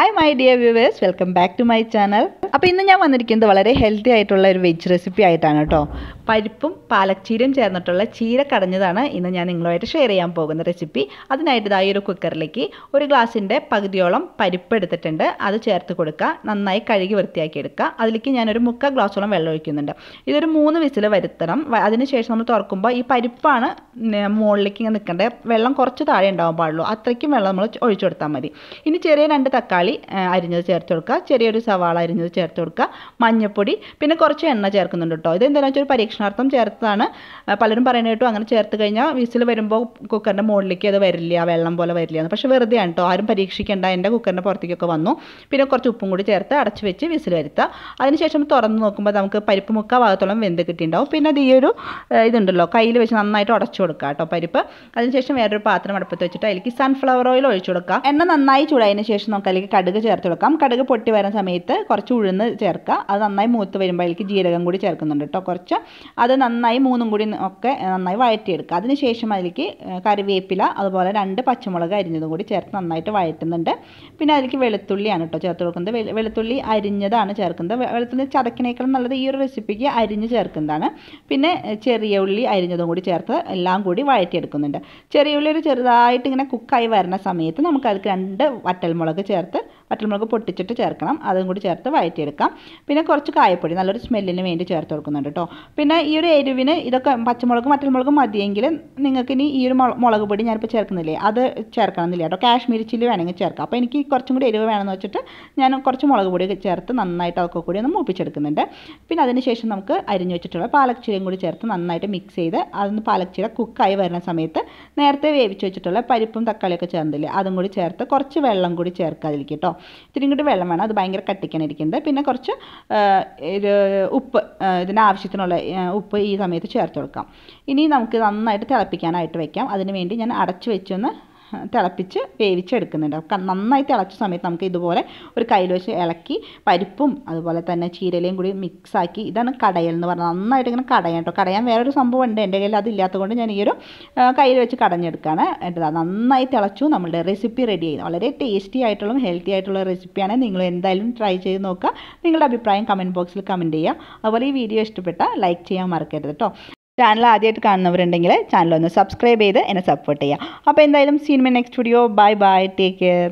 Hi my dear viewers welcome back to my channel അപ്പോൾ ഇന്ന് ഞാൻ വന്നിരിക്കുന്നത് വളരെ ഹെൽത്തി ആയിട്ടുള്ള ഒരു വെജ് റെസിപ്പി ആയിട്ടാണ് കേട്ടോ പരിപ്പും പാലക്ചീരയും ചേർന്നിട്ടുള്ള ചീര കടഞ്ഞതാണ് ഇന്ന് ഞാൻ നിങ്ങളുമായിട്ട് ഷെയർ ചെയ്യാൻ പോകുന്ന റെസിപ്പി അതിനായിട്ട് ഇതായി ഒരു കുക്കറിലേക്ക് ഒരു ഗ്ലാസിന്റെ പകുതിയോളം പരിപ്പ് എടുത്തിട്ടുണ്ട്. അത് ചേർത്ത് കൊടുക്കുക. നന്നായി കഴുകി വൃത്തിയാക്കി എടുക്കുക. അതിലേക്ക് ഞാനൊരു മുക്കാൽ ഗ്ലാസോളം വെള്ളം ഒഴിക്കുന്നുണ്ട്. ഇതൊരു മൂന്ന് വിസിൽ വരുത്തണം. അതിനുശേഷം നമ്മൾ തുറക്കുമ്പോൾ ഈ പരിപ്പാണ് മുകളിലേക്ക് ഇങ്ങനെ നിൽക്കേണ്ടത്. വെള്ളം കുറച്ച് താഴെ ഉണ്ടാവാൻ പാടുള്ളൂ. അത്രയ്ക്കും വെള്ളം നമ്മൾ ഒഴിച്ചു കൊടുത്താൽ മതി. ഇനി ചെറിയ രണ്ട് തക്കാളി ആ, അരിഞ്ഞത് ചേർത്ത് കൊടുക്കുക. ചെറിയൊരു സവാള അരിഞ്ഞത് ചേർത്ത് കൊടുക്കുക. മഞ്ഞൾപ്പൊടി പിന്നെ കുറച്ച് എണ്ണ ചേർക്കുന്നുണ്ട് കേട്ടോ. ഇത് എന്താണെന്ന് വെച്ചാൽ ഒരു പരീക്ഷണാർത്ഥം ചേർത്തതാണ്. പലരും പറയുന്നത് കേട്ടോ അങ്ങനെ ചേർത്ത് കഴിഞ്ഞാൽ വിസിൽ വരുമ്പോൾ കുക്കറിന്റെ മുകളിലേക്ക് അത് വരില്ല വെള്ളം പോലെ വരില്ല എന്ന്. പക്ഷേ ആണ് കേട്ടോ. ആരും പരീക്ഷിക്കേണ്ട എന്റെ കുക്കറിന്റെ പുറത്തേക്കൊക്കെ വന്നു. പിന്നെ കുറച്ച് ഉപ്പും കൂടി ചേർത്ത് അടച്ച് വെച്ച് വിസിൽ വരുത്തുക. അതിനുശേഷം തുറന്ന് നോക്കുമ്പോൾ നമുക്ക് പരിപ്പ് മുക്കാ ഭാഗത്തോളം വെന്ത് കിട്ടിയിട്ടുണ്ടാവും. പിന്നെ അത് ഈ ഒരു ഇതുണ്ടല്ലോ കയ്യിൽ വെച്ച് നന്നായിട്ട് ഉടച്ചു കൊടുക്കുക കേട്ടോ പരിപ്പ്. അതിനുശേഷം വേറൊരു പാത്രം അടുപ്പത്ത് വെച്ചിട്ട് അതിലേക്ക് സൺഫ്ലവർ ഓയിൽ ഒഴിച്ചു കൊടുക്കുക. എണ്ണ നന്നായി ചൂടായതിനു ശേഷം നമുക്ക് അതിലേക്ക് കടുക് ചേർത്ത് കൊടുക്കാം. കടുക് പൊട്ടി വരുന്ന സമയത്ത് കുറച്ച് ഉഴുന്ന് ചേർക്കുക. അത് നന്നായി മൂത്ത് വരുമ്പോൾ അതിലേക്ക് ജീരകം കൂടി ചേർക്കുന്നുണ്ട് കേട്ടോ കുറച്ച് അത് നന്നായി മൂന്നും കൂടി ഒക്കെ നന്നായി വഴറ്റിയെടുക്കുക. അതിനുശേഷം അതിലേക്ക് കറിവേപ്പില അതുപോലെ രണ്ട് പച്ചമുളക് അരിഞ്ഞതും കൂടി ചേർത്ത് നന്നായിട്ട് വഴറ്റുന്നുണ്ട്. പിന്നെ അതിലേക്ക് വെളുത്തുള്ളിയാണ് കേട്ടോ ചേർത്ത് കൊടുക്കുന്നത്. വെളുത്തുള്ളി അരിഞ്ഞതാണ് ചേർക്കുന്നത്. വെളുത്തുള്ളി ചതക്കിനേക്കാളും നല്ലത് ഈ ഒരു റെസിപ്പിക്ക് അരിഞ്ഞ് ചേർക്കുന്നതാണ്. പിന്നെ ചെറിയ ഉള്ളി അരിഞ്ഞതും കൂടി ചേർത്ത് എല്ലാം കൂടി വഴറ്റിയെടുക്കുന്നുണ്ട്. ചെറിയ ഉള്ളി ഒരു ചെറുതായിട്ട് ഇങ്ങനെ കുക്കായി വരുന്ന സമയത്ത് നമുക്ക് അതിൽ രണ്ട് വറ്റൽമുളക് ചേർത്ത് വറ്റൽമുളക് പൊട്ടിച്ചിട്ട് ചേർക്കണം. അതും കൂടി ചേർത്ത് വഴറ്റിയെടുക്കാം. പിന്നെ കുറച്ച് കായപ്പൊടി നല്ലൊരു സ്മെല്ലിന് വേണ്ടി ചേർത്ത് കൊടുക്കുന്നുണ്ട് കേട്ടോ. പിന്നെ ഈ ഒരു എരിവിന് ഇതൊക്കെ പച്ചമുളകും വറ്റൽമുളകും മതിയെങ്കിൽ നിങ്ങൾക്ക് ഇനി ഈ ഒരു മുള- മുളക് പൊടി ഞാനിപ്പോൾ ചേർക്കുന്നില്ലേ അത് ചേർക്കണം എന്നില്ല കേട്ടോ. കാശ്മീരി ചില്ലി വേണമെങ്കിൽ ചേർക്കാം. അപ്പോൾ എനിക്ക് കുറച്ചും കൂടി എരിവ് വേണമെന്ന് വെച്ചിട്ട് ഞാൻ കുറച്ച് മുളക് പൊടി ചേർത്ത് നന്നായിട്ട് അതൊക്കെ കൂടി ഒന്ന് മൂപ്പിച്ചെടുക്കുന്നുണ്ട്. പിന്നെ അതിനുശേഷം നമുക്ക് അരിഞ്ഞു വെച്ചിട്ടുള്ള പാലക്ചീരയും കൂടി ചേർത്ത് നന്നായിട്ട് മിക്സ് ചെയ്ത് അതൊന്ന് പാലക്ചീര കുക്കായി വരുന്ന സമയത്ത് നേരത്തെ വേവിച്ച് വെച്ചിട്ടുള്ള പരിപ്പും തക്കാളിയൊക്കെ ചേർന്നില്ലേ അതും കൂടി ചേർത്ത് കുറച്ച് വെള്ളം കൂടി ചേർക്കുക അതിലേക്ക് കേട്ടോ. ഇത്തിരി കൂടി വെള്ളം വേണം. അത് ഭയങ്കര കട്ടിക്കാണ് ഇരിക്കുന്നത്. പിന്നെ കുറച്ച് ഇത് ഉപ്പ് ഇതിന്റെ ആവശ്യത്തിനുള്ള ഉപ്പ് ഈ സമയത്ത് ചേർത്ത് കൊടുക്കാം. ഇനി നമുക്ക് നന്നായിട്ട് തിളപ്പിക്കാനായിട്ട് വയ്ക്കാം അതിന് വേണ്ടി ഞാൻ അടച്ചു വെച്ചൊന്ന് തിളപ്പിച്ച് വേവിച്ചെടുക്കുന്നുണ്ട്. നന്നായി തിളച്ച സമയത്ത് നമുക്ക് ഇതുപോലെ ഒരു കയ്യിൽ വെച്ച് ഇളക്കി പരിപ്പും അതുപോലെ തന്നെ ചീരലയും കൂടി മിക്സാക്കി ഇതാണ് കടയൽ എന്ന് പറഞ്ഞാൽ നന്നായിട്ട് ഇങ്ങനെ കടയാൻ കേട്ടോ. കടയാൻ വേറൊരു സംഭവം ഉണ്ട് എന്റെ കയ്യിൽ അതില്ലാത്തത് കൊണ്ട് ഞാൻ ഈ ഒരു കയ്യിൽ വെച്ച് കടഞ്ഞെടുക്കുകയാണ്. ദാ നന്നായി തിളച്ചു. നമ്മളുടെ റെസിപ്പി റെഡി ആയി. വളരെ ടേസ്റ്റി ആയിട്ടുള്ള ഹെൽത്തി ആയിട്ടുള്ള റെസിപ്പിയാണ് നിങ്ങൾ എന്തായാലും ട്രൈ ചെയ്ത് നോക്കുക. നിങ്ങളുടെ അഭിപ്രായം കമന്റ് ബോക്സിൽ കമന്റ് ചെയ്യുക. അതുപോലെ ഈ വീഡിയോ ഇഷ്ടപ്പെട്ടാൽ ലൈക്ക് ചെയ്യാൻ മറക്കരുത് കേട്ടോ. ചാനൽ ആദ്യമായിട്ട് കാണുന്നവരുണ്ടെങ്കിൽ ചാനൽ ഒന്ന് സബ്സ്ക്രൈബ് ചെയ്ത് എന്നെ സപ്പോർട്ട് ചെയ്യുക. അപ്പോൾ എന്തായാലും see in my next video bye bye take care